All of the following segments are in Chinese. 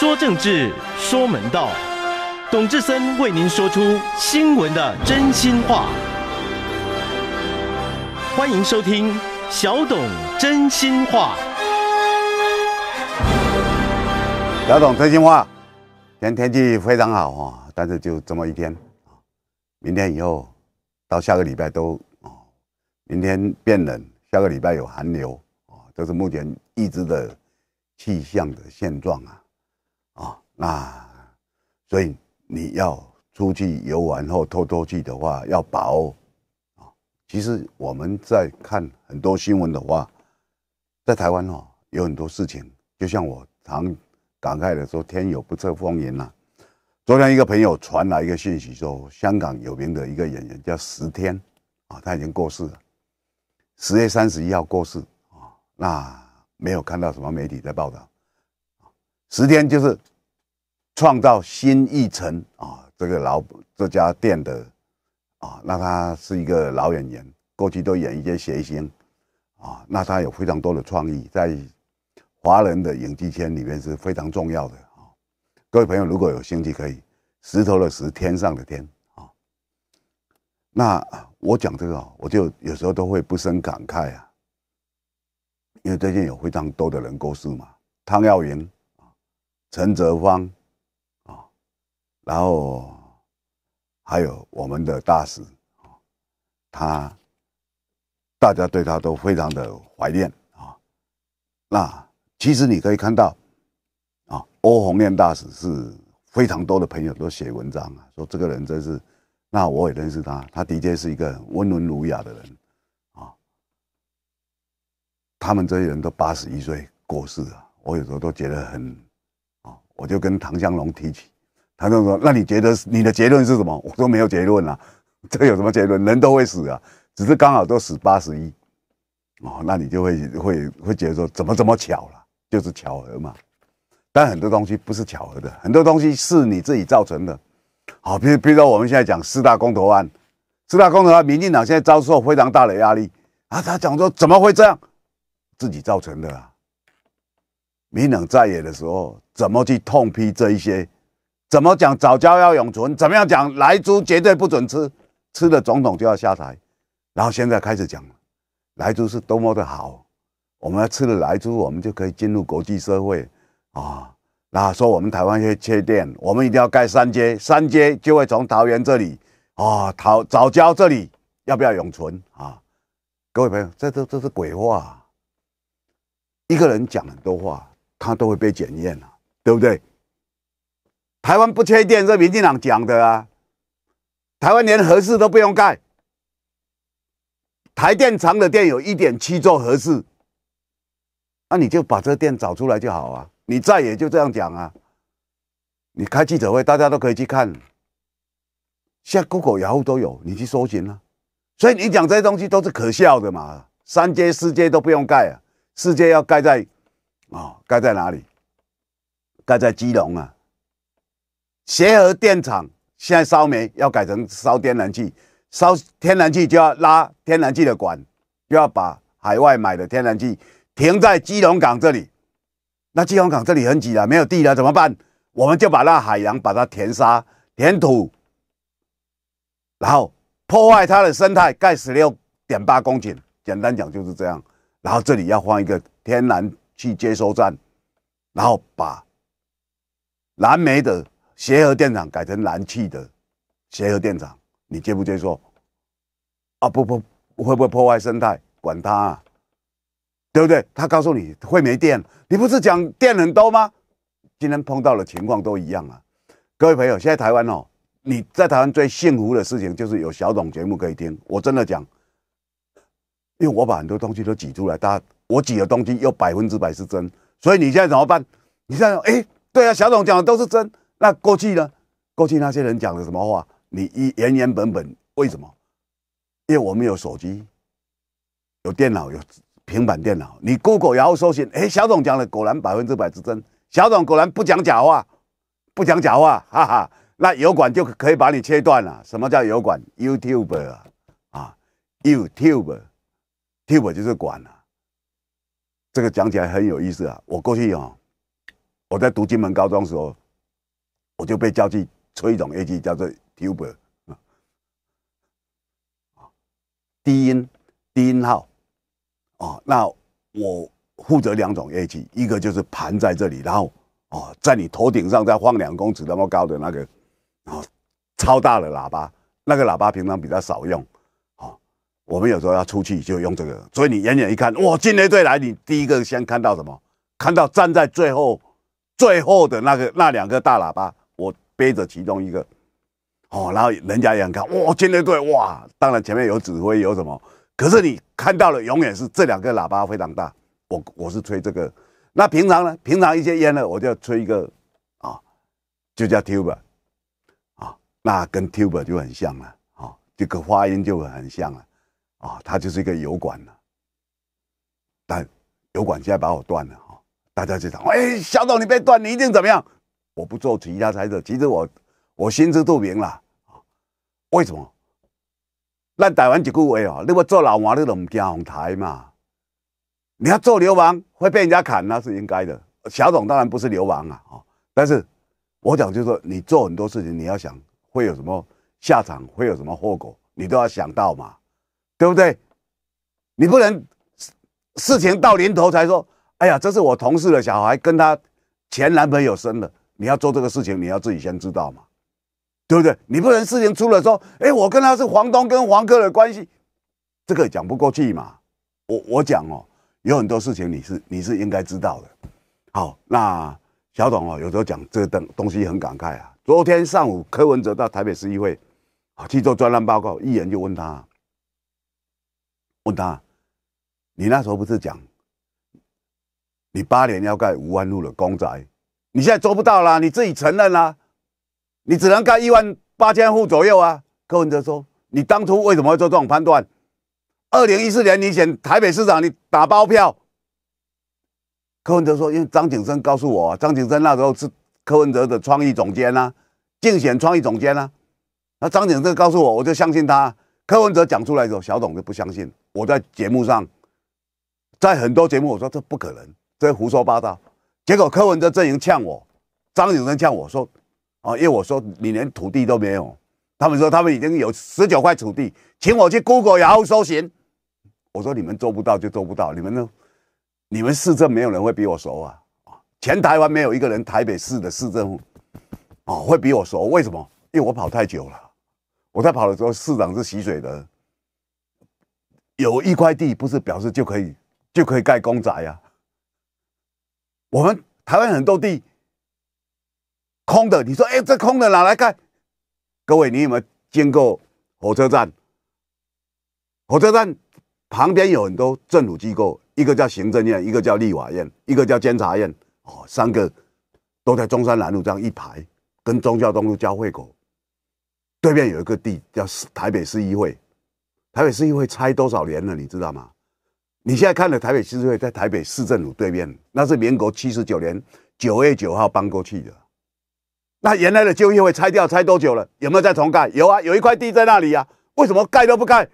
说政治，说门道，董志森为您说出新闻的真心话。欢迎收听小董真心话。小董真心话，今天天气非常好哈，但是就这么一天啊，明天以后到下个礼拜都哦，明天变冷，下个礼拜有寒流啊，这是目前一直的气象的现状啊那所以你要出去游玩或透透气的话，要把握啊。其实我们在看很多新闻的话，在台湾哦，有很多事情，就像我常。感慨的说：“天有不测风云呐！”昨天一个朋友传来一个信息，说香港有名的一个演员叫石天啊，他已经过世了，十月三十一号过世啊。那没有看到什么媒体在报道石天就是创造新一城啊这个老这家店的啊。那他是一个老演员，过去都演一些谐星啊。那他有非常多的创意在。华人的影剧圈里面是非常重要的啊！各位朋友，如果有兴趣，可以石头的石，天上的天啊。那我讲这个，我就有时候都会不胜感慨啊，因为最近有非常多的人过世嘛，汤耀云，陈泽芳，然后还有我们的大使啊，他大家对他都非常的怀念啊，那。其实你可以看到，啊，欧红念大使是非常多的朋友都写文章啊，说这个人真是，那我也认识他，他的确是一个温文儒雅的人，啊，他们这些人都八十一岁过世啊，我有时候都觉得很，啊，我就跟唐香龙提起，他就说，那你觉得你的结论是什么？我说没有结论啊，这有什么结论？人都会死啊，只是刚好都死八十一，哦，那你就会会会觉得说，怎么这么巧了？就是巧合嘛，但很多东西不是巧合的，很多东西是你自己造成的。好，比比如说我们现在讲四大公投案，四大公投案，民进党现在遭受非常大的压力啊。他讲说怎么会这样，自己造成的啊。民党在野的时候，怎么去痛批这一些？怎么讲早教要永存？怎么样讲来猪绝对不准吃，吃了总统就要下台。然后现在开始讲来猪是多么的好。我们要吃了来猪，我们就可以进入国际社会啊！那说我们台湾会缺电，我们一定要盖三阶，三阶就会从桃园这里啊，桃早教这里要不要永存啊？各位朋友，这都这是鬼话。一个人讲很多话，他都会被检验了，对不对？台湾不缺电，是民进党讲的啊。台湾连核四都不用盖，台电厂的电有一点七座核四。那你就把这个店找出来就好啊！你再也就这样讲啊！你开记者会，大家都可以去看。现在 Google、Yahoo 都有，你去搜寻啊。所以你讲这些东西都是可笑的嘛！三阶、四阶都不用盖啊，四阶要盖在啊，盖在哪里？盖在基隆啊。协和电厂现在烧煤要改成烧天然气，烧天然气就要拉天然气的管，就要把海外买的天然气。停在基隆港这里，那基隆港这里很挤了，没有地了，怎么办？我们就把那海洋把它填沙、填土，然后破坏它的生态，盖十六点八公顷，简单讲就是这样。然后这里要放一个天然气接收站，然后把燃煤的协和电厂改成燃气的协和电厂，你接不接受？啊不不，会不会破坏生态？管它啊！对不对？他告诉你会没电，你不是讲电很多吗？今天碰到的情况都一样啊！各位朋友，现在台湾哦，你在台湾最幸福的事情就是有小董节目可以听。我真的讲，因为我把很多东西都挤出来，大家我挤的东西又百分之百是真，所以你现在怎么办？你现在哎，对啊，小董讲的都是真，那过去呢？过去那些人讲的什么话？你一原原本本为什么？因为我们有手机，有电脑，有。平板电脑，你 Google 然后搜寻，哎，小董讲的果然百分之百之真，小董果然不讲假话，不讲假话，哈哈，那油管就可以把你切断了。什么叫油管？YouTube 啊，啊，YouTube，Tube 就是管啊。这个讲起来很有意思啊。我过去啊，我在读金门高中时候，我就被叫去吹一种乐器，叫做 tuber，低音低音号，哦，那我负责两种乐器，一个就是盘在这里，然后哦，在你头顶上再放两公尺那么高的那个，哦，超大的喇叭，那个喇叭平常比较少用，哦，我们有时候要出去就用这个，所以你远远一看，哇，进雷队来，你第一个先看到什么？看到站在最后最后的那个那两个大喇叭，背着其中一个。哦，然后人家也很看，哇，军队队，哇，当然前面有指挥有什么，可是你看到了，永远是这两个喇叭非常大。我我是吹这个，那平常呢？平常一些烟呢，我就要吹一个啊，就叫 tuber 啊，那跟 tube 就很像了啊，这个发音就很像了啊，它就是一个油管了。但油管现在把我断了，大家就讲，哎，小董你被断，你一定怎么样？我不做其他猜测，其实我。我心知肚明啦为什么？咱台湾一句话哦，你要做老王，你都唔惊红台嘛？你要做流氓会被人家砍，那是应该的。小董当然不是流氓啊，哦，但是我讲就是说，你做很多事情，你要想会有什么下场，会有什么后果，你都要想到嘛，对不对？你不能事情到临头才说，哎呀，这是我同事的小孩，跟他前男朋友生的。你要做这个事情，你要自己先知道嘛。对不对？你不能事情出了说，哎，我跟他是黄东跟黄哥的关系，这个讲不过去嘛。我我讲哦，有很多事情你是你是应该知道的。好，那小董哦，有时候讲这个东西很感慨啊。昨天上午柯文哲到台北市议会啊去做专栏报告，议员就问他，问他，你那时候不是讲你八年要盖五万路的公宅，你现在做不到啦，你自己承认啦。你只能盖一万八千户左右啊！柯文哲说：“你当初为什么会做这种判断？二零一四年你选台北市长，你打包票。”柯文哲说：“因为张景生告诉我，张景生那时候是柯文哲的创意总监啊，竞选创意总监啊。那张景生告诉我，我就相信他。柯文哲讲出来的时候，小董就不相信。我在节目上，在很多节目我说这不可能，这胡说八道。结果柯文哲阵营呛我，张景生呛我说。”啊，因为我说你连土地都没有，他们说他们已经有十九块土地，请我去 Google 然后搜寻。我说你们做不到就做不到，你们呢？你们市政没有人会比我熟啊！全台湾没有一个人台北市的市政府哦会比我熟，为什么？因为我跑太久了。我在跑的时候，市长是洗水的，有一块地不是表示就可以就可以盖公宅呀。我们台湾很多地。空的，你说，哎，这空的哪来盖？各位，你有没有经过火车站？火车站旁边有很多政府机构，一个叫行政院，一个叫立法院，一个叫监察院，哦，三个都在中山南路这样一排，跟中孝东路交汇口对面有一个地叫台北市议会。台北市议会拆多少年了？你知道吗？你现在看的台北市议会在台北市政府对面，那是民国七十九年九月九号搬过去的。那原来的旧业会拆掉，拆多久了？有没有再重盖？有啊，有一块地在那里呀。为什么盖都不盖？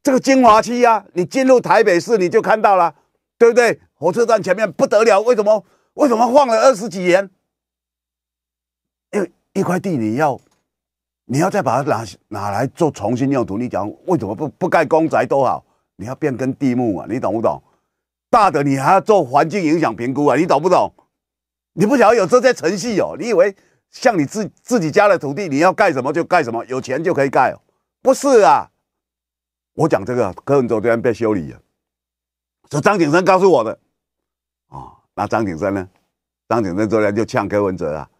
这个精华区呀，你进入台北市你就看到了，对不对？火车站前面不得了，为什么？为什么放了二十几年？因为一块地你要，你要再把它拿拿来做重新用途，你讲为什么不不盖公宅都好？你要变更地目啊，你懂不懂？大的你还要做环境影响评估啊，你懂不懂？你不晓得有这些程序哦，你以为？像你自自己家的土地，你要盖什么就盖什么，有钱就可以盖哦？不是啊！我讲这个，柯文哲这边被修理了，是张景生告诉我的。哦，那张景生呢？张景生昨天就呛柯文哲啊，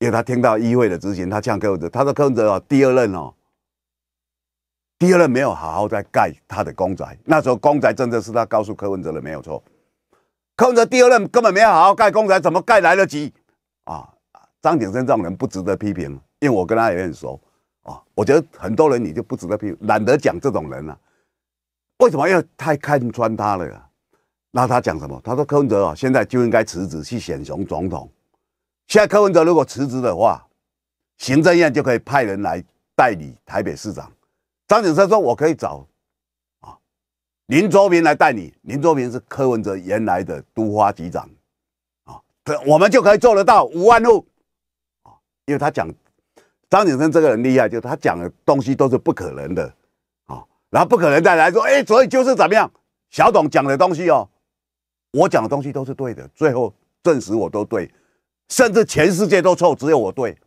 因为他听到议会的执行，他呛柯文哲，他说柯文哲哦，第二任哦，第二任没有好好在盖他的公宅，那时候公宅政策是他告诉柯文哲的，没有错。柯文哲第二任根本没有好好盖公宅，怎么盖来得及啊？张景生这种人不值得批评，因为我跟他也很熟啊。我觉得很多人你就不值得批，懒得讲这种人了。为什么要太看穿他了呀？那他讲什么？他说柯文哲啊，现在就应该辞职去选雄总统。现在柯文哲如果辞职的话，行政院就可以派人来代理台北市长。张景生说：“我可以找啊林卓明来代理。林卓明是柯文哲原来的都花局长。”啊我们就可以做得到五万户。因为他讲张景生这个人厉害，就他讲的东西都是不可能的啊，然后不可能再来说，哎，所以就是怎么样？小董讲的东西哦，我讲的东西都是对的，最后证实我都对，甚至全世界都错，只有我对，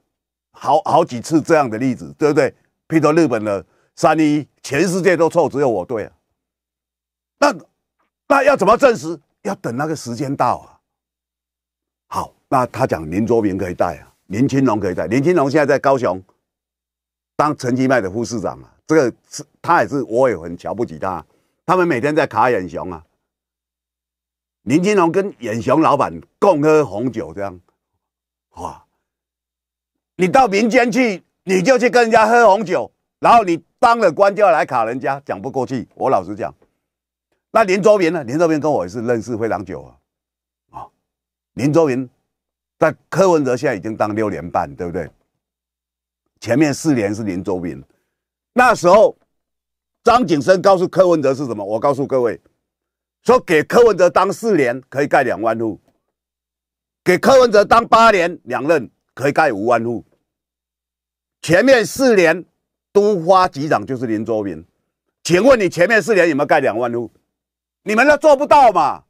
好好几次这样的例子，对不对？譬如说日本的三一，全世界都错，只有我对啊。那那要怎么证实？要等那个时间到啊。好，那他讲林卓明可以带啊。林清龙可以带，林清龙现在在高雄当陈其迈的副市长啊，这个是他也是，我也很瞧不起他。他们每天在卡眼雄啊，林清龙跟眼雄老板共喝红酒，这样，哇！你到民间去，你就去跟人家喝红酒，然后你当了官就要来卡人家，讲不过去。我老实讲，那林周明呢？林周明跟我也是认识非常久啊，啊，林周明。但柯文哲现在已经当六年半，对不对？前面四年是林周明，那时候张景生告诉柯文哲是什么？我告诉各位，说给柯文哲当四年可以盖两万户，给柯文哲当八年两任可以盖五万户。前面四年都花局长就是林周明，请问你前面四年有没有盖两万户？你们都做不到嘛？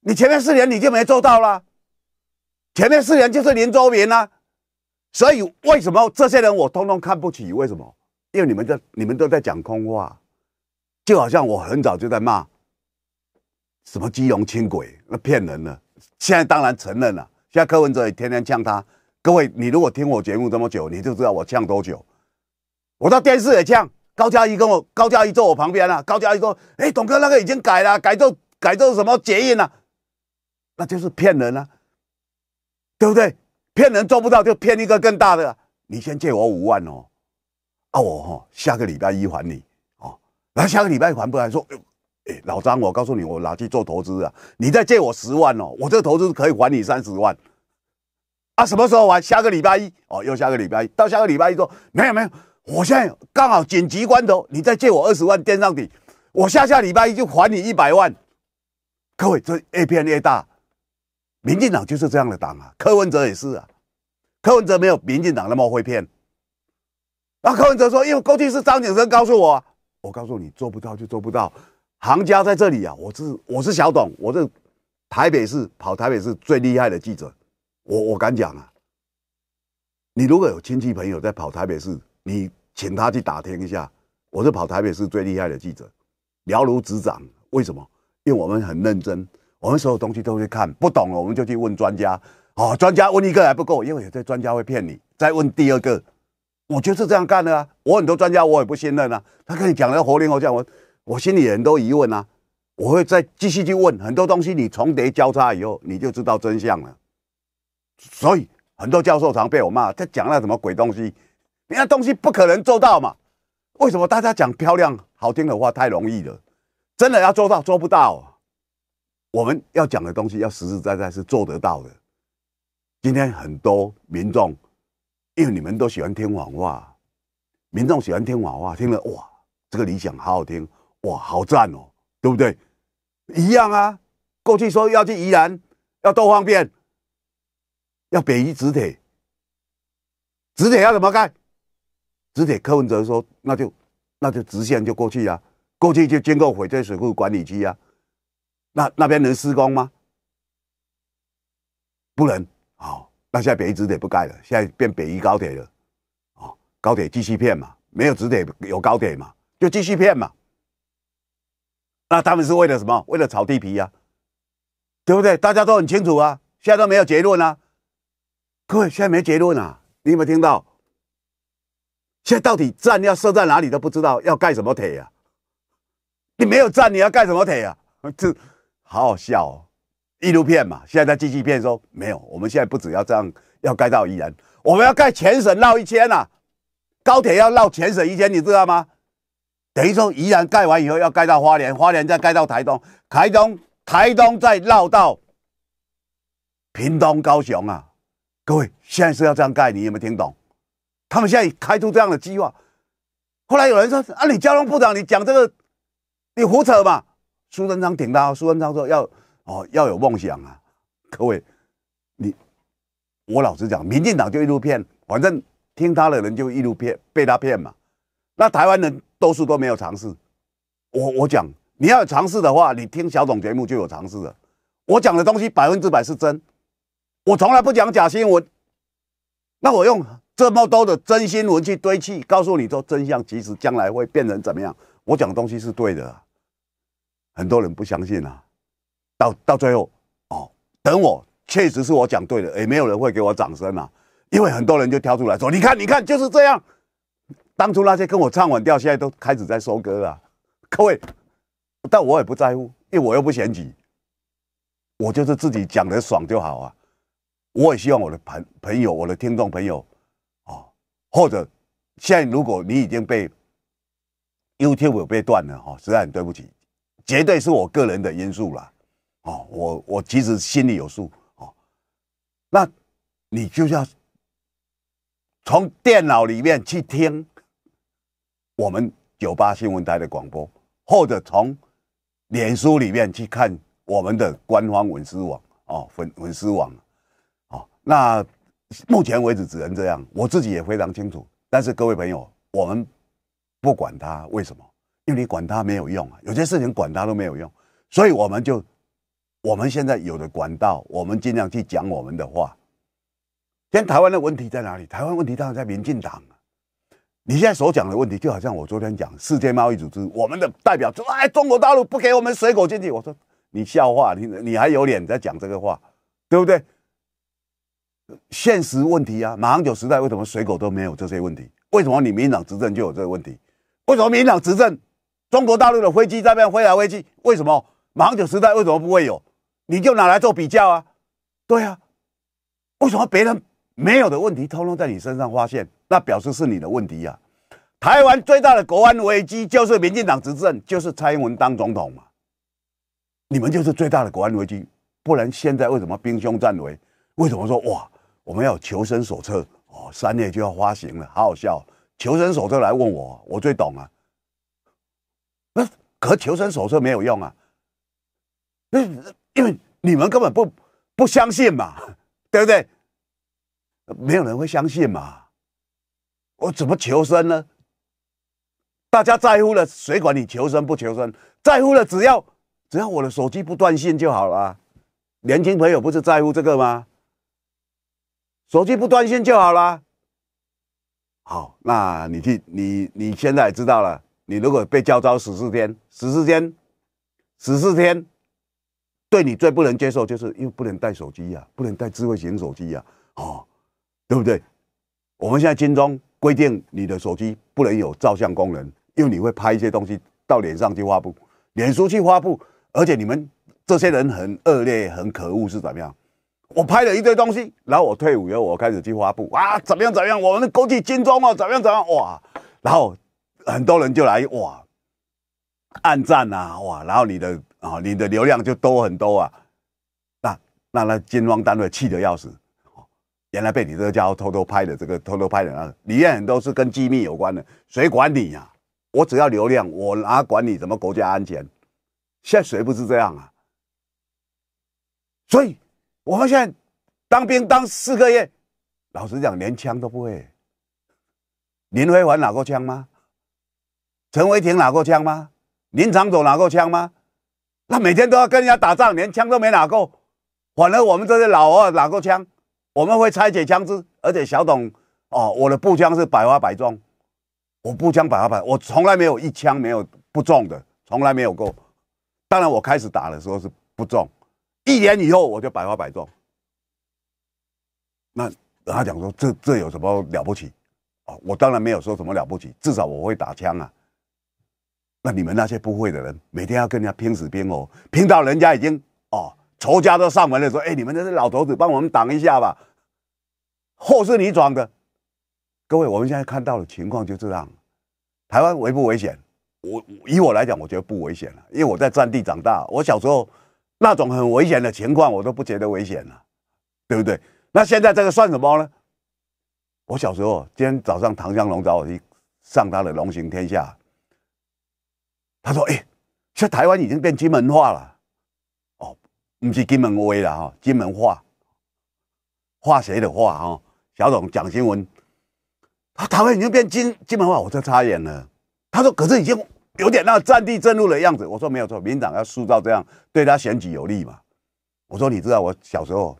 你前面四年你就没做到了。前面四年就是林周明啊，所以为什么这些人我通通看不起？为什么？因为你们在你们都在讲空话，就好像我很早就在骂什么基隆轻轨那骗人的，现在当然承认了。现在柯文哲也天天呛他。各位，你如果听我节目这么久，你就知道我呛多久。我到电视也这样，高嘉怡跟我高嘉怡坐我旁边了。高嘉怡说：“哎，董哥那个已经改了，改做改做什么捷运了？那就是骗人啊。”对不对？骗人做不到，就骗一个更大的。你先借我五万哦，啊，我哈下个礼拜一还你哦。然后下个礼拜还不来，说，哎，老张，我告诉你，我拿去做投资啊。你再借我十万哦，我这个投资可以还你三十万。啊，什么时候还？下个礼拜一哦，又下个礼拜一。到下个礼拜一说，没有没有，我现在刚好紧急关头，你再借我二十万垫上底，我下下礼拜一就还你一百万。各位，这越骗越大。民进党就是这样的党啊，柯文哲也是啊，柯文哲没有民进党那么会骗。那柯文哲说，因为过去是张景生告诉我，我告诉你做不到就做不到，行家在这里啊，我是我是小董，我是台北市跑台北市最厉害的记者，我我敢讲啊，你如果有亲戚朋友在跑台北市，你请他去打听一下，我是跑台北市最厉害的记者，了如指掌。为什么？因为我们很认真。我们所有东西都会看，不懂了我们就去问专家。哦，专家问一个还不够，因为有些专家会骗你。再问第二个，我就是这样干的啊。我很多专家我也不信任啊，他跟你讲的活灵活现，我我心里很多疑问啊。我会再继续去问很多东西，你重叠交叉以后，你就知道真相了。所以很多教授常被我骂，他讲那什么鬼东西，你那东西不可能做到嘛？为什么大家讲漂亮好听的话太容易了？真的要做到做不到。我们要讲的东西要实实在在是做得到的。今天很多民众，因为你们都喜欢听谎话，民众喜欢听谎话，听了哇，这个理想好好听，哇，好赞哦，对不对？一样啊。过去说要去宜兰，要多方便，要北移直铁，直铁要怎么盖？直铁柯文哲说，那就那就直线就过去啊，过去就经过翡翠水库管理区啊。那那边能施工吗？不能。好，那现在北宜直铁不盖了，现在变北宜高铁了。哦，高铁继续骗嘛，没有直铁有高铁嘛，就继续骗嘛。那他们是为了什么？为了炒地皮呀，对不对？大家都很清楚啊，现在都没有结论啊。各位，现在没结论啊，你有没有听到？现在到底站要设在哪里都不知道，要盖什么铁呀？你没有站，你要盖什么铁呀？这。好好笑哦，一路骗嘛，现在在继续骗说没有，我们现在不只要这样，要盖到宜兰，我们要盖全省绕一圈呐，高铁要绕全省一圈，你知道吗？等于说宜兰盖完以后要盖到花莲，花莲再盖到台东，台东台东再绕到屏东、高雄啊！各位现在是要这样盖，你有没有听懂？他们现在开出这样的计划，后来有人说啊，你交通部长你讲这个，你胡扯嘛？苏贞昌挺到，苏贞昌说要哦要有梦想啊，各位，你我老实讲，民进党就一路骗，反正听他的人就一路骗，被他骗嘛。那台湾人多数都没有尝试。我我讲，你要有尝试的话，你听小董节目就有尝试了。我讲的东西百分之百是真，我从来不讲假新闻。那我用这么多的真新闻去堆砌，告诉你说真相，其实将来会变成怎么样？我讲的东西是对的，很多人不相信啊。到到最后，哦，等我确实是我讲对了，也没有人会给我掌声啊，因为很多人就跳出来说：“你看，你看，就是这样。”当初那些跟我唱反调，现在都开始在收割啊。各位，但我也不在乎，因为我又不嫌弃，我就是自己讲的爽就好啊。我也希望我的朋朋友、我的听众朋友，哦，或者现在如果你已经被 YouTube 被断了哈，实在很对不起，绝对是我个人的因素了，哦，我我其实心里有数哦。那你就要从电脑里面去听我们九八新闻台的广播，或者从脸书里面去看我们的官方粉丝网哦，粉粉丝网。那目前为止只能这样，我自己也非常清楚。但是各位朋友，我们不管他为什么，因为你管他没有用啊，有些事情管他都没有用，所以我们就我们现在有的管道，我们尽量去讲我们的话。现在台湾的问题在哪里？台湾问题当然在民进党啊！你现在所讲的问题，就好像我昨天讲世界贸易组织，我们的代表说：“哎，中国大陆不给我们水果经济。”我说：“你笑话，你你还有脸在讲这个话，对不对？”现实问题啊！马英九时代为什么水果都没有这些问题？为什么你民进党执政就有这个问题？为什么民进党执政，中国大陆的飞机在那边飞来飞去？为什么马英九时代为什么不会有？你就拿来做比较啊！对啊，为什么别人没有的问题，通通在你身上发现？那表示是你的问题呀！台湾最大的国安危机就是民进党执政，就是蔡英文当总统嘛。你们就是最大的国安危机，不然现在为什么兵凶战危？为什么说哇？我们要求生手册哦，三月就要发行了，好好笑。求生手册来问我，我最懂啊。那可求生手册没有用啊，那因为你们根本不不相信嘛，对不对？没有人会相信嘛。我怎么求生呢？大家在乎了，谁管你求生不求生？在乎了，只要只要我的手机不断线就好了。年轻朋友不是在乎这个吗？手机不断线就好了。好，那你去，你你现在知道了。你如果被叫招十四天，十四天，十四天，对你最不能接受，就是因为不能带手机呀，不能带智慧型手机呀，哦，对不对？我们现在金钟规定，你的手机不能有照相功能，因为你会拍一些东西到脸上去发布，脸书去发布，而且你们这些人很恶劣、很可恶，是怎么样？我拍了一堆东西，然后我退伍以后，我开始去发布啊，怎么样怎么样？我们的国际金钟哦，怎么样怎么样？哇！然后很多人就来哇，暗赞呐，哇！然后你的啊，你的流量就多很多啊。那那那金光单位气得要死，原来被你这个家伙偷偷拍的，这个偷偷拍的啊，里面很多是跟机密有关的，谁管你呀？我只要流量，我哪管你什么国家安全？现在谁不是这样啊？所以。我们现在当兵当四个月，老实讲，连枪都不会。林辉环拿过枪吗？陈伟霆拿过枪吗？林长佐拿过枪吗？那每天都要跟人家打仗，连枪都没拿过。反而我们这些老二拿过枪，我们会拆解枪支，而且小董哦，我的步枪是百发百中，我步枪百发百，我从来没有一枪没有不中的，从来没有过。当然，我开始打的时候是不中。一年以后我就百发百中，那他讲说这这有什么了不起？哦，我当然没有说什么了不起，至少我会打枪啊。那你们那些不会的人，每天要跟人家拼死拼活，拼到人家已经哦仇家都上门了，说哎你们这些老头子帮我们挡一下吧，祸是你闯的。各位，我们现在看到的情况就这样，台湾危不危险？我以我来讲，我觉得不危险了，因为我在战地长大，我小时候。那种很危险的情况，我都不觉得危险了，对不对？那现在这个算什么呢？我小时候，今天早上唐香龙找我去上他的《龙行天下》，他说：“哎，现在台湾已经变金门化了，哦，不是金门威了哈，金门化。画谁的画哈？小董讲新闻，他台湾已经变金金门化，我就插眼了。他说，可是已经有点那战地震怒的样子。我说没有错，民党要塑造这样，对他选举有利嘛。我说你知道我小时候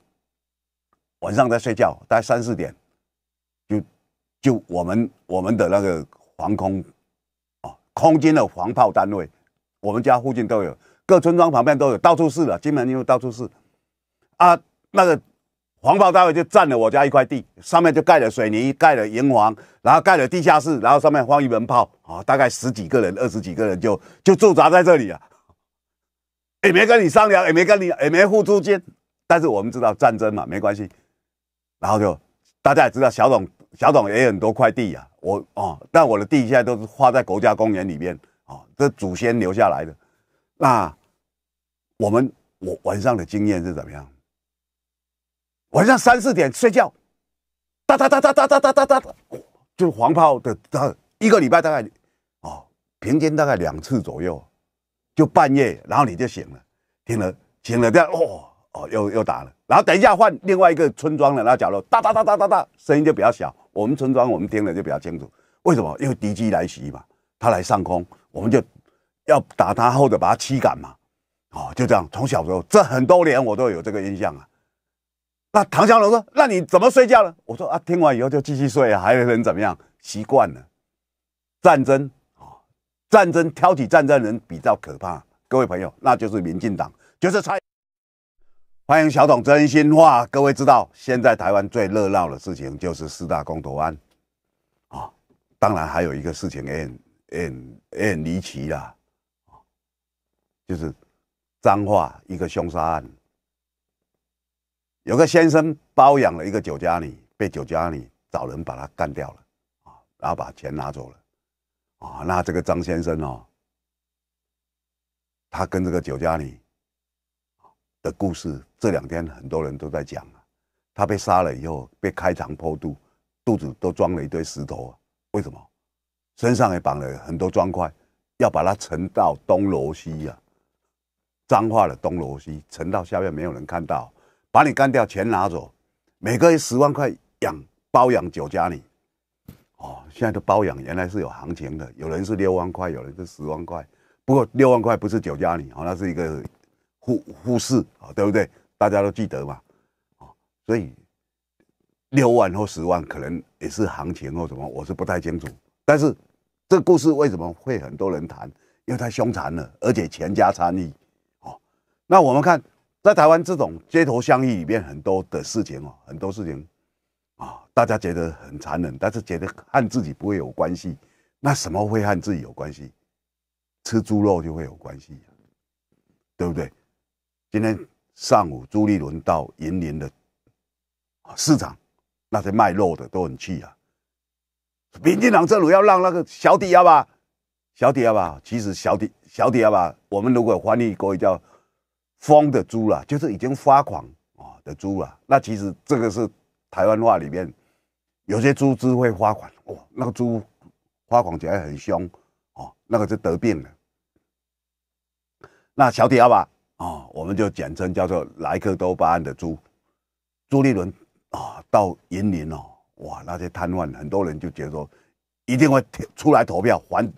晚上在睡觉，大概三四点，就就我们我们的那个防空啊，空军的防炮单位，我们家附近都有，各村庄旁边都有，到处是了。金门因为到处是啊，那个。黄炮单位就占了我家一块地，上面就盖了水泥，盖了营房，然后盖了地下室，然后上面放一门炮，啊，大概十几个人、二十几个人就就驻扎在这里啊，也没跟你商量，也没跟你，也没付租金，但是我们知道战争嘛，没关系，然后就大家也知道，小董小董也有很多块地呀，我哦，但我的地现在都是划在国家公园里面，哦，这祖先留下来的，那我们我晚上的经验是怎么样？晚上三四点睡觉，哒哒哒哒哒哒哒哒哒，就是黄炮的，一个礼拜大概哦，平均大概两次左右，就半夜，然后你就醒了，听了醒了这样哦哦，又又打了，然后等一下换另外一个村庄的那角落，哒哒哒哒哒哒，声音就比较小，我们村庄我们听了就比较清楚，为什么？因为敌机来袭嘛，他来上空，我们就要打他或者把他驱赶嘛，哦，就这样，从小时候这很多年我都有这个印象啊。那唐湘龙说：“那你怎么睡觉呢？”我说：“啊，听完以后就继续睡啊，还有人怎么样？习惯了战争啊，战争挑起战争人比较可怕。各位朋友，那就是民进党，就是蔡。欢迎小董真心话。各位知道，现在台湾最热闹的事情就是四大公投案啊，当然还有一个事情也很、也很、也很离奇啦，就是脏话一个凶杀案。”有个先生包养了一个酒家女，被酒家女找人把他干掉了，啊，然后把钱拿走了，啊，那这个张先生哦，他跟这个酒家女的故事，这两天很多人都在讲啊。他被杀了以后，被开膛破肚，肚子都装了一堆石头，为什么？身上也绑了很多砖块，要把他沉到东罗西呀，脏话的东罗西，沉到下面没有人看到。把你干掉，钱拿走，每个月十万块养包养酒家女，哦，现在的包养原来是有行情的，有人是六万块，有人是十万块。不过六万块不是酒家女，哦，那是一个护护士啊，对不对？大家都记得嘛，哦，所以六万或十万可能也是行情或什么，我是不太清楚。但是这个故事为什么会很多人谈？因为太凶残了，而且全家参与，哦，那我们看。在台湾这种街头巷议里面，很多的事情哦，很多事情啊，大家觉得很残忍，但是觉得和自己不会有关系。那什么会和自己有关系？吃猪肉就会有关系，对不对？今天上午朱立伦到云林的市场，那些卖肉的都很气啊。民进党政府要让那个小抵押吧，小抵押吧，其实小抵小抵押吧，我们如果翻译过叫。疯的猪了，就是已经发狂啊的猪了。那其实这个是台湾话里面有些猪只会发狂，哇，那个猪发狂起来很凶哦，那个是得病了。那小底阿吧啊，我们就简称叫做莱克多巴胺的猪。朱立伦啊，到银林哦，哇，那些瘫痪，很多人就觉得说一定会出来投票反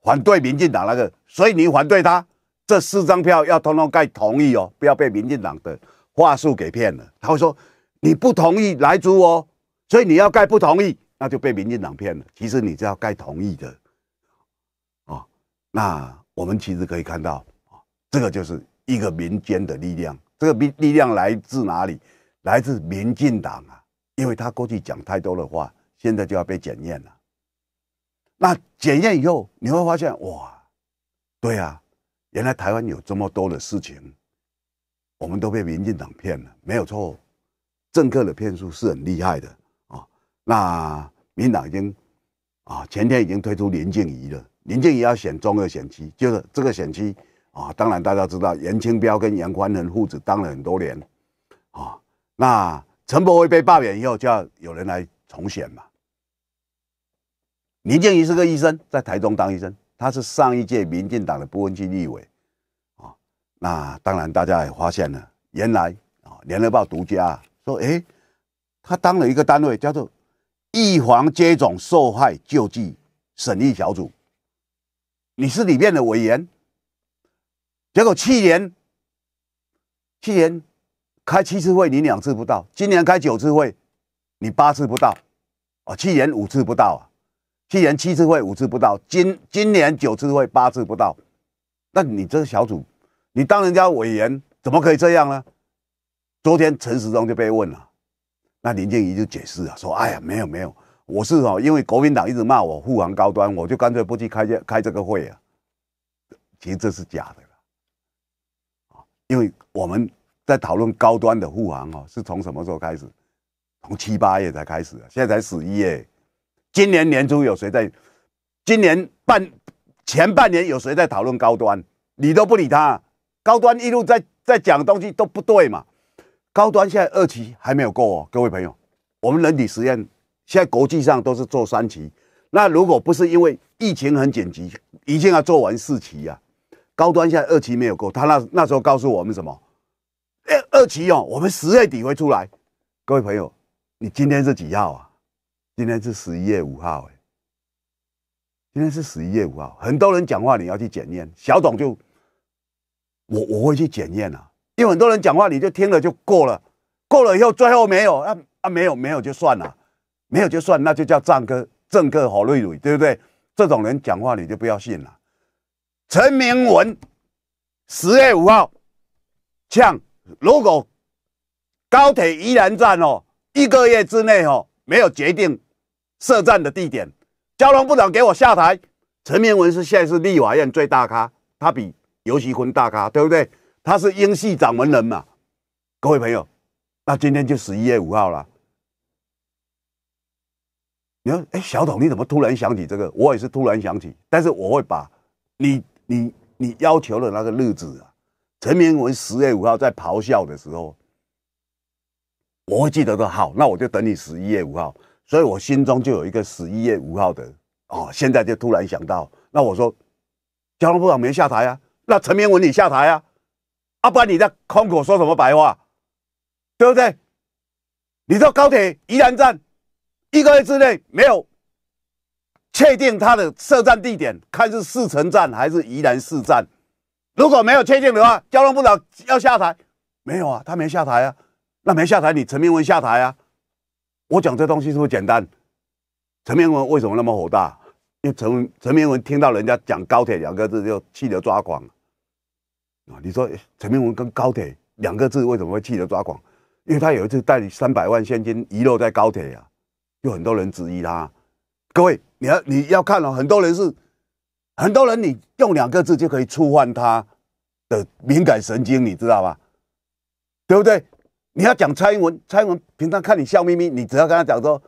反对民进党那个，所以你反对他。这四张票要通通盖同意哦，不要被民进党的话术给骗了。他会说你不同意来租哦，所以你要盖不同意，那就被民进党骗了。其实你是要盖同意的，哦，那我们其实可以看到啊，这个就是一个民间的力量。这个力力量来自哪里？来自民进党啊，因为他过去讲太多的话，现在就要被检验了。那检验以后，你会发现哇，对啊。原来台湾有这么多的事情，我们都被民进党骗了，没有错。政客的骗术是很厉害的啊。那民党已经啊，前天已经推出林静怡了。林静怡要选中二选区，就是这个选区啊。当然大家知道，严清标跟严宽仁父子当了很多年啊。那陈柏威被罢免以后，就要有人来重选嘛。林静怡是个医生，在台中当医生。他是上一届民进党的不分区立委，啊，那当然大家也发现了，原来啊，《联合报》独家说，哎，他当了一个单位，叫做预防接种受害救济审议小组。你是里面的委员，结果去年去年开七次会，你两次不到；今年开九次会，你八次不到。哦，去年五次不到啊，去年七次会五次不到，今今年九次会八次不到。那你这个小组，你当人家委员，怎么可以这样呢？昨天陈时中就被问了，那林建怡就解释啊，说：“哎呀，没有没有。”我是哦，因为国民党一直骂我护航高端，我就干脆不去开这开这个会啊。其实这是假的啊，因为我们在讨论高端的护航哦，是从什么时候开始？从七八月才开始，现在才十一月。今年年初有谁在？今年半前半年有谁在讨论高端？你都不理他，高端一路在在讲东西都不对嘛。高端现在二期还没有过哦，各位朋友，我们人体实验。现在国际上都是做三期，那如果不是因为疫情很紧急，一定要做完四期呀。高端现在二期没有过，他那那时候告诉我们什么？二二期哦，我们十月底会出来。各位朋友，你今天是几号啊？今天是十一月五号哎。今天是十一月五号，很多人讲话你要去检验。小董就我我会去检验啊，因为很多人讲话你就听了就过了，过了以后最后没有啊啊没有没有就算了。没有就算，那就叫战哥政客好瑞瑞，对不对？这种人讲话你就不要信了。陈明文十月五号呛，如果高铁宜兰站哦，一个月之内哦没有决定设站的地点，交通部长给我下台。陈明文是现在是立法院最大咖，他比尤熙坤大咖，对不对？他是英系掌门人嘛。各位朋友，那今天就十一月五号了。你说，哎，小董，你怎么突然想起这个？我也是突然想起，但是我会把你、你、你要求的那个日子啊，陈明文十月五号在咆哮的时候，我会记得的。好，那我就等你十一月五号。所以我心中就有一个十一月五号的哦。现在就突然想到，那我说，交通部长没下台啊？那陈明文你下台啊？啊，不然你在空口说什么白话？对不对？你说高铁宜兰站。一个月之内没有确定他的设站地点，看是四城站还是宜兰市站。如果没有确定的话，交通部长要下台？没有啊，他没下台啊。那没下台，你陈明文下台啊？我讲这东西是不是简单？陈明文为什么那么火大？因为陈陈明文听到人家讲高铁两个字就气得抓狂啊！你说陈明文跟高铁两个字为什么会气得抓狂？因为他有一次带三百万现金遗落在高铁呀。有很多人质疑他，各位，你要你要看哦，很多人是很多人，你用两个字就可以触犯他的敏感神经，你知道吧？对不对？你要讲蔡英文，蔡英文平常看你笑眯眯，你只要跟他讲说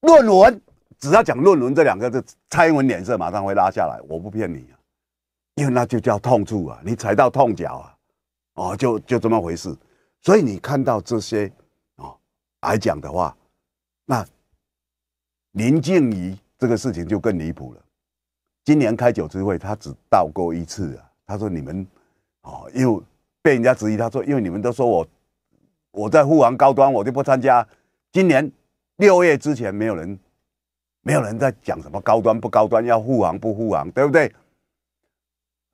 论文，只要讲论文这两个字，蔡英文脸色马上会拉下来。我不骗你啊，因为那就叫痛处啊，你踩到痛脚啊，哦，就就这么回事。所以你看到这些哦来讲的话。那林静怡这个事情就更离谱了。今年开九次会，他只到过一次啊。他说：“你们哦，因为被人家质疑，他说因为你们都说我我在护航高端，我就不参加。今年六月之前，没有人没有人在讲什么高端不高端，要护航不护航，对不对？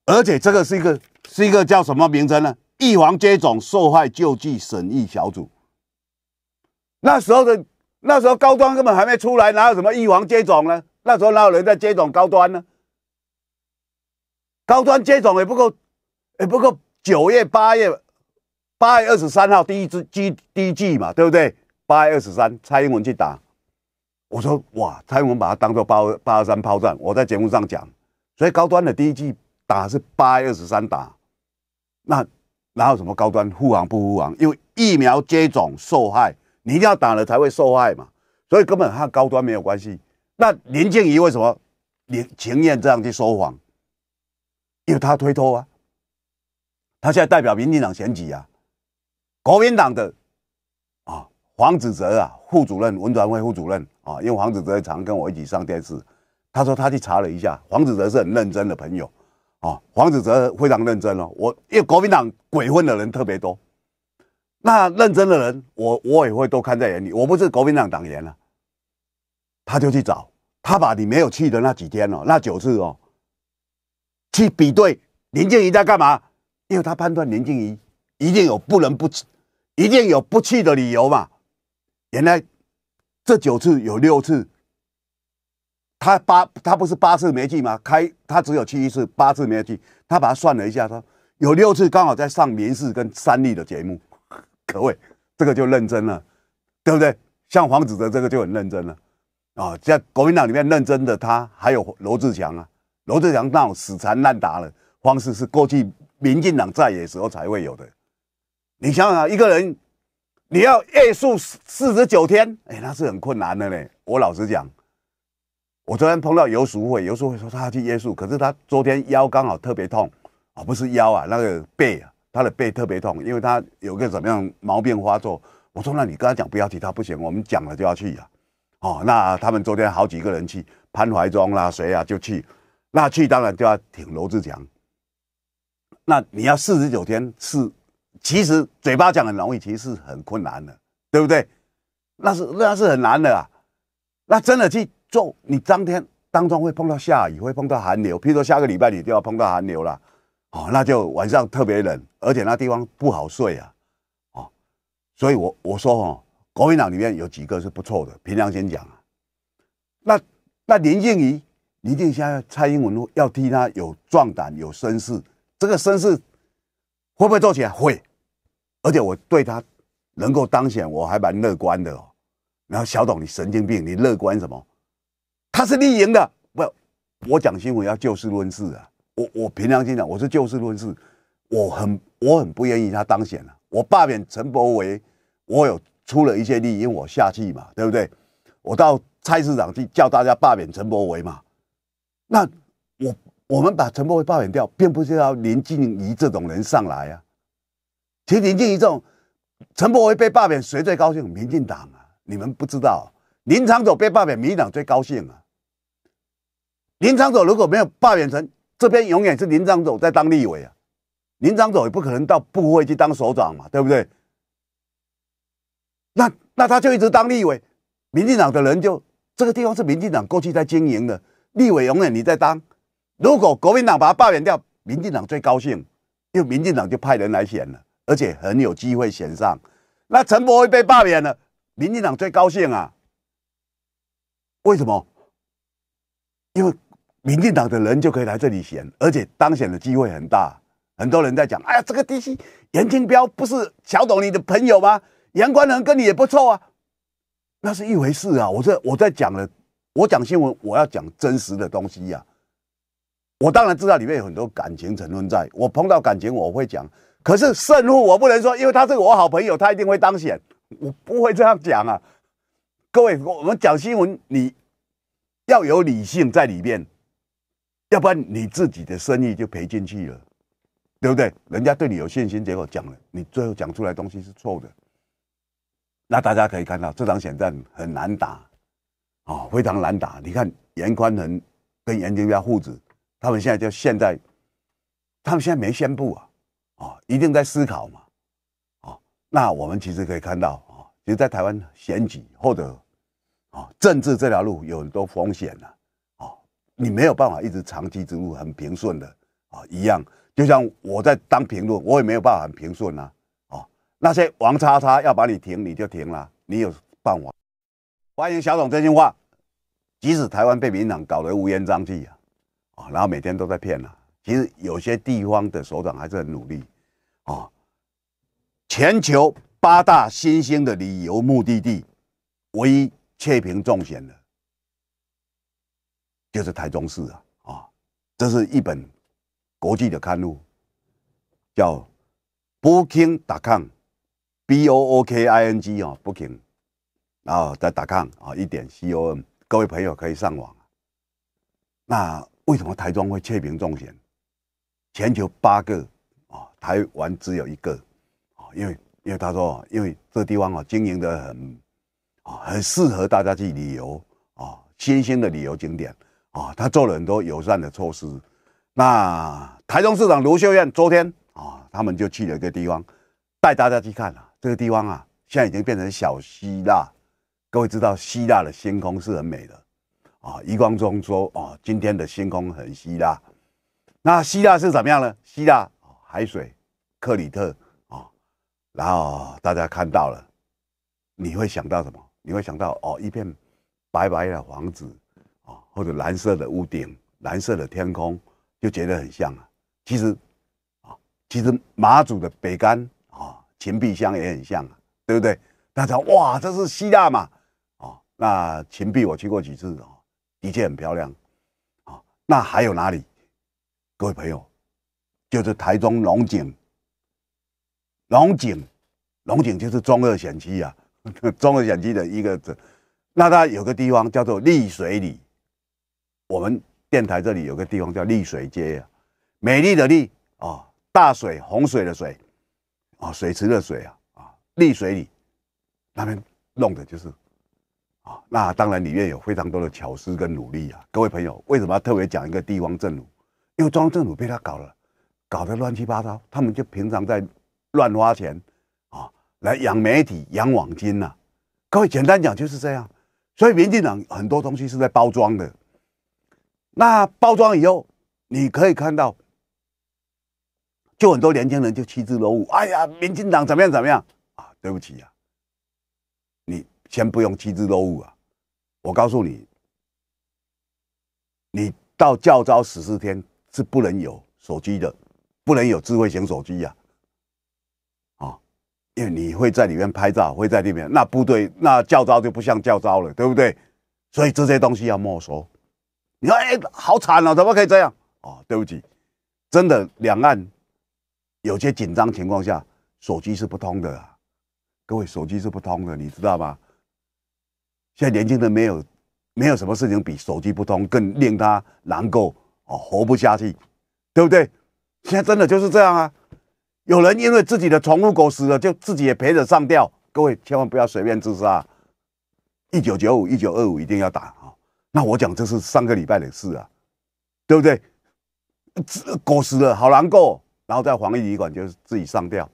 而且这个是一个是一个叫什么名称呢？预防接种受害救济审议小组。那时候的。那时候高端根本还没出来，哪有什么预防接种呢？那时候哪有人在接种高端呢？高端接种也不够，也不够九月、八月、八月二十三号第一支季第一季嘛，对不对？八月二十三，蔡英文去打，我说哇，蔡英文把它当做八八二三炮战。我在节目上讲，所以高端的第一季打是八月二十三打，那哪有什么高端护航不护航？因为疫苗接种受害。你一定要打了才会受害嘛，所以根本和高端没有关系。那林静怡为什么你情愿这样去说谎？因为他推脱啊，他现在代表民进党选举啊，国民党的啊黄子哲啊副主任文传会副主任啊，因为黄子哲常跟我一起上电视，他说他去查了一下，黄子哲是很认真的朋友啊，黄子哲非常认真哦。我因为国民党鬼混的人特别多。那认真的人，我我也会都看在眼里。我不是国民党党员啊，他就去找，他把你没有去的那几天哦，那九次哦，去比对林静怡在干嘛？因为他判断林静怡一定有不能不，一定有不去的理由嘛。原来这九次有六次。他八他不是八次没去吗？开他只有去一次，八次没有去。他把他算了一下，他有六次刚好在上民事跟三立的节目，可谓这个就认真了，对不对？像黄子哲这个就很认真了啊，在国民党里面认真的他还有罗志强啊，罗志强那种死缠烂打的方式是过去民进党在野时候才会有的。你想想，一个人你要夜宿四十九天，哎，那是很困难的嘞。我老实讲。我昨天碰到游淑慧，游淑慧说他要去夜宿，可是他昨天腰刚好特别痛啊，不是腰啊，那个背啊，他的背特别痛，因为他有个怎么样毛病发作。我说那你跟他讲不要提，他不行，我们讲了就要去呀。哦，那他们昨天好几个人去，潘怀忠啦谁啊就去，那去当然就要挺罗志强。那你要四十九天是，其实嘴巴讲很容易，其实是很困难的，对不对？那是那是很难的啊，那真的去。做你当天当中会碰到下雨，会碰到寒流，譬如说下个礼拜你就要碰到寒流了，哦，那就晚上特别冷，而且那地方不好睡啊，哦，所以我我说哦，国民党里面有几个是不错的，凭良心讲啊，那那林静怡，林静现在蔡英文要替他有壮胆有声势，这个声势会不会做起来？会，而且我对他能够当选，我还蛮乐观的哦。然后小董，你神经病，你乐观什么？他是立赢的，不，我讲新闻要就事论事啊。我我凭良心讲，我是就事论事，我很我很不愿意他当选了。我罢免陈柏维，我有出了一些力，因为我下去嘛，对不对？我到菜市场去叫大家罢免陈柏维嘛。那我我们把陈柏维罢免掉，并不是要林静怡这种人上来啊。其实林静怡这种陈柏维被罢免，谁最高兴？民进党啊！你们不知道，林长佐被罢免，民进党最高兴啊。林长佐如果没有罢免成，这边永远是林长佐在当立委啊。林长佐也不可能到部会去当首长嘛，对不对？那那他就一直当立委，民进党的人就这个地方是民进党过去在经营的，立委永远你在当。如果国民党把他罢免掉，民进党最高兴，因为民进党就派人来选了，而且很有机会选上。那陈伯会被罢免了，民进党最高兴啊？为什么？因为。民进党的人就可以来这里选，而且当选的机会很大。很多人在讲：“哎呀，这个 DC 严金彪不是小董你的朋友吗？严官人跟你也不错啊。”那是一回事啊！我这我在讲了，我讲新闻，我要讲真实的东西呀。我当然知道里面有很多感情成分在，我碰到感情我会讲。可是胜负我不能说，因为他是我好朋友，他一定会当选，我不会这样讲啊。各位，我们讲新闻，你要有理性在里面。要不然你自己的生意就赔进去了，对不对？人家对你有信心，结果讲了，你最后讲出来东西是错的。那大家可以看到这场选战很难打，啊，非常难打。你看严宽恒跟严金彪父子，他们现在就现在，他们现在没宣布啊，啊，一定在思考嘛，啊，那我们其实可以看到啊，其实，在台湾选举或者啊政治这条路有很多风险呐。你没有办法一直长期之路很平顺的啊，一样，就像我在当评论，我也没有办法很平顺啊，哦，那些王叉叉要把你停，你就停了，你有办法。欢迎小董真心话，即使台湾被民党搞得乌烟瘴气啊，啊，然后每天都在骗啊，其实有些地方的首长还是很努力啊。全球八大新兴的旅游目的地，唯一切屏中选的。就是台中市啊，啊，这是一本国际的刊物，叫 Booking.com，B O O K I N G 啊，Booking，然后再打 com 啊，一点 C O M，各位朋友可以上网。那为什么台中会切屏中选？全球八个啊，台湾只有一个啊，因为因为他说，因为这地方啊经营的很啊，很适合大家去旅游啊，新兴的旅游景点。啊，他做了很多友善的措施。那台中市长卢秀燕昨天啊，他们就去了一个地方，带大家去看啊。这个地方啊，现在已经变成小希腊。各位知道希腊的星空是很美的啊。余光中说啊，今天的星空很希腊。那希腊是怎么样呢？希腊海水，克里特啊，然后大家看到了，你会想到什么？你会想到哦，一片白白的房子啊，或者蓝色的屋顶，蓝色的天空，就觉得很像啊。其实啊，其实马祖的北干啊，秦壁乡也很像啊，对不对？大家哇，这是希腊嘛？啊，那秦壁我去过几次啊，的确很漂亮啊。那还有哪里？各位朋友，就是台中龙井，龙井，龙井就是中二险区啊，中二险区的一个这。那它有个地方叫做丽水里，我们电台这里有个地方叫丽水街啊。美丽的丽啊，大水洪水的水啊，水池的水啊啊，丽水里那边弄的就是啊，那当然里面有非常多的巧思跟努力啊。各位朋友，为什么要特别讲一个地方政府？因为中央政府被他搞了，搞得乱七八糟，他们就平常在乱花钱啊，来养媒体、养网金呐。各位简单讲就是这样，所以民进党很多东西是在包装的。那包装以后，你可以看到。就很多年轻人就趋之若鹜，哎呀，民进党怎么样怎么样啊？对不起呀，你先不用趋之若鹜啊！我告诉你，你到教招十四天是不能有手机的，不能有智慧型手机呀，啊，因为你会在里面拍照，会在里面，那部队那教招就不像教招了，对不对？所以这些东西要没收。你说，哎，好惨哦，怎么可以这样？哦，对不起，真的两岸。有些紧张情况下，手机是不通的啊！各位，手机是不通的，你知道吗？现在年轻人没有，没有什么事情比手机不通更令他难过哦，活不下去，对不对？现在真的就是这样啊！有人因为自己的宠物狗死了，就自己也陪着上吊。各位千万不要随便自杀，一九九五、一九二五一定要打啊！那我讲这是上个礼拜的事啊，对不对？狗死了，好难过。然后在防疫旅馆就是自己上吊，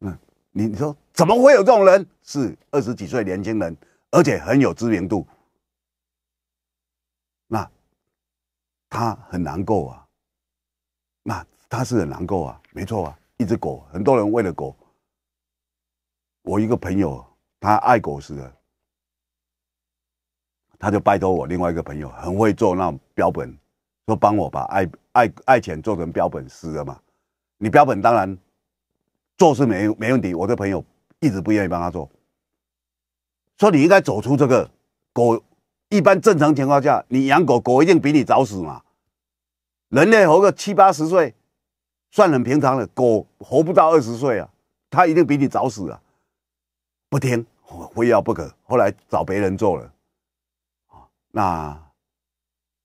嗯，你你说怎么会有这种人？是二十几岁年轻人，而且很有知名度，那他很难过啊，那他是很难过啊，没错啊，一只狗，很多人为了狗，我一个朋友他爱狗似的，他就拜托我另外一个朋友，很会做那种标本。说帮我把爱爱爱犬做成标本师了嘛？你标本当然做是没没问题，我的朋友一直不愿意帮他做，说你应该走出这个狗。一般正常情况下，你养狗狗一定比你早死嘛。人类活个七八十岁算很平常的，狗活不到二十岁啊，它一定比你早死啊。不听，非要不可。后来找别人做了那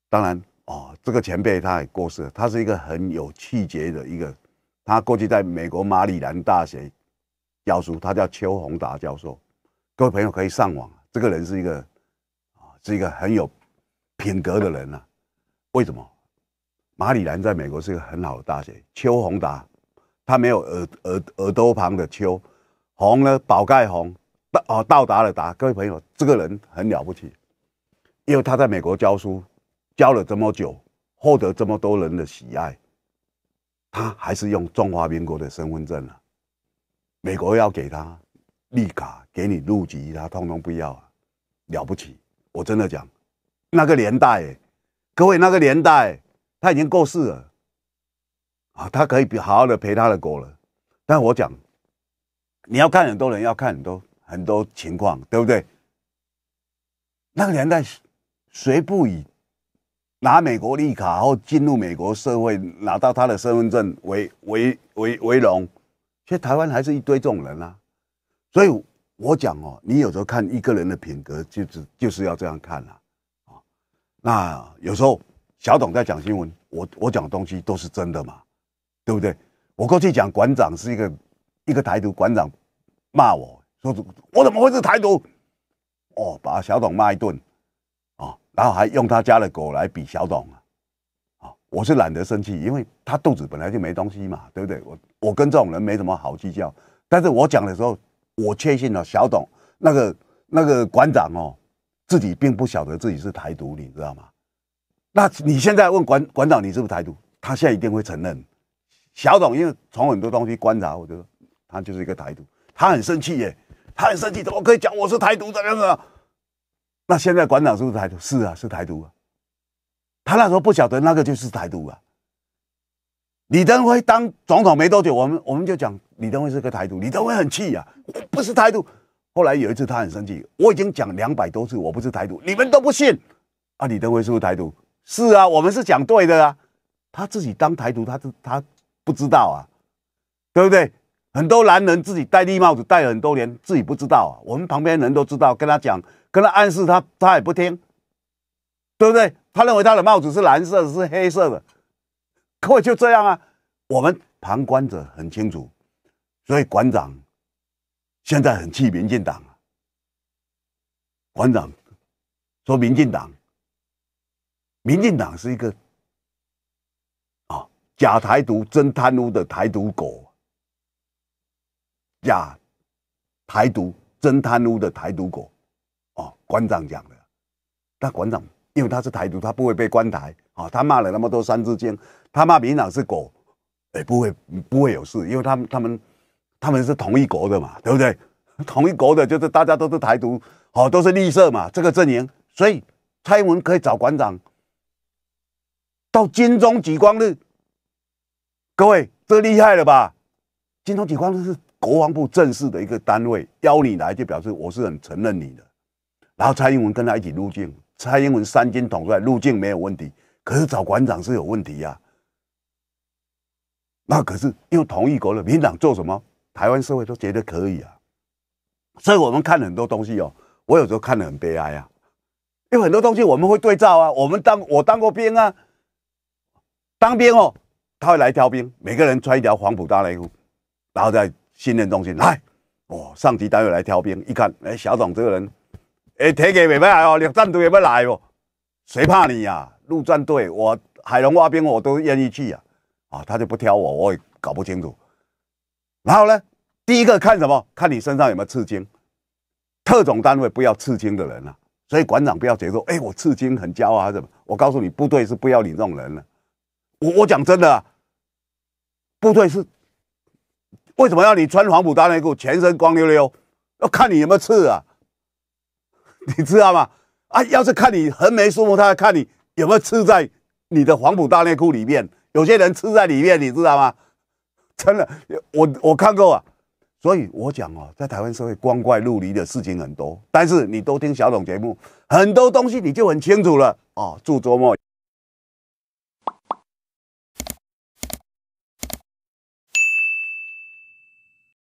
当然。哦，这个前辈他也过世了。他是一个很有气节的一个，他过去在美国马里兰大学教书，他叫邱宏达教授。各位朋友可以上网，这个人是一个啊，是一个很有品格的人呐。为什么？马里兰在美国是一个很好的大学。邱宏达，他没有耳耳耳朵旁的邱，宏呢，宝盖宏到哦到达了达。各位朋友，这个人很了不起，因为他在美国教书。教了这么久，获得这么多人的喜爱，他还是用中华民国的身份证啊。美国要给他绿卡，给你入籍，他通通不要啊！了不起，我真的讲，那个年代，各位那个年代，他已经过世了啊，他可以好好的陪他的狗了。但我讲，你要看很多人，要看很多很多情况，对不对？那个年代，谁不以？拿美国绿卡后进入美国社会，拿到他的身份证为为为为荣，其实台湾还是一堆这种人啊。所以我讲哦，你有时候看一个人的品格，就是就是要这样看啊。啊，那有时候小董在讲新闻，我我讲的东西都是真的嘛，对不对？我过去讲馆长是一个一个台独馆长，骂我说我怎么会是台独？哦，把小董骂一顿。哦然后还用他家的狗来比小董啊，啊，我是懒得生气，因为他肚子本来就没东西嘛，对不对？我我跟这种人没什么好计较。但是我讲的时候，我确信了小董那个那个馆长哦，自己并不晓得自己是台独，你知道吗？那你现在问馆馆长你是不是台独，他现在一定会承认。小董因为从很多东西观察，我觉得他就是一个台独，他很生气耶，他很生气，怎么可以讲我是台独这样子？那现在馆长是不是台独？是啊，是台独啊。他那时候不晓得那个就是台独啊。李登辉当总统没多久，我们我们就讲李登辉是个台独，李登辉很气呀，我不是台独。后来有一次他很生气，我已经讲两百多次我不是台独，你们都不信啊？李登辉是不是台独？是啊，我们是讲对的啊。他自己当台独，他他不知道啊，对不对？很多男人自己戴绿帽子戴了很多年，自己不知道啊。我们旁边人都知道，跟他讲，跟他暗示他，他也不听，对不对？他认为他的帽子是蓝色的，是黑色的。各位就这样啊，我们旁观者很清楚，所以馆长现在很气民进党。馆长说民进党，民进党是一个啊假台独、真贪污的台独狗，假台独、真贪污的台独狗，哦，馆长讲的。但馆长因为他是台独，他不会被关台啊。他骂了那么多三字经。他骂民党是狗，哎，不会不会有事，因为他们他们他们是同一国的嘛，对不对？同一国的就是大家都是台独，哦，都是绿色嘛，这个阵营，所以蔡英文可以找馆长到金钟举光日，各位这厉害了吧？金钟举光日是国防部正式的一个单位，邀你来就表示我是很承认你的，然后蔡英文跟他一起入境，蔡英文三军统帅入境没有问题，可是找馆长是有问题呀。那可是又同一国的民党做什么，台湾社会都觉得可以啊，所以我们看很多东西哦，我有时候看得很悲哀啊，因为很多东西我们会对照啊，我们当我当过兵啊，当兵哦，他会来挑兵，每个人穿一条黄埔大内裤，然后在训练中心来，哦，上级单位来挑兵，一看，哎，小董这个人，哎，体格没来哦，陆战队也没来哦，谁怕你呀？陆战队，我海龙挖兵我都愿意去啊。啊，他就不挑我，我也搞不清楚。然后呢，第一个看什么？看你身上有没有刺青。特种单位不要刺青的人啊，所以馆长不要觉得说，哎，我刺青很骄傲还是什么？我告诉你，部队是不要你这种人的。我我讲真的，部队是为什么要你穿黄埔大内裤，全身光溜溜？要看你有没有刺啊，你知道吗？啊，要是看你横眉竖目，他要看你有没有刺在你的黄埔大内裤里面。有些人吃在里面，你知道吗？真的，我我看过啊，所以我讲哦，在台湾社会光怪陆离的事情很多，但是你都听小董节目，很多东西你就很清楚了哦。祝周末。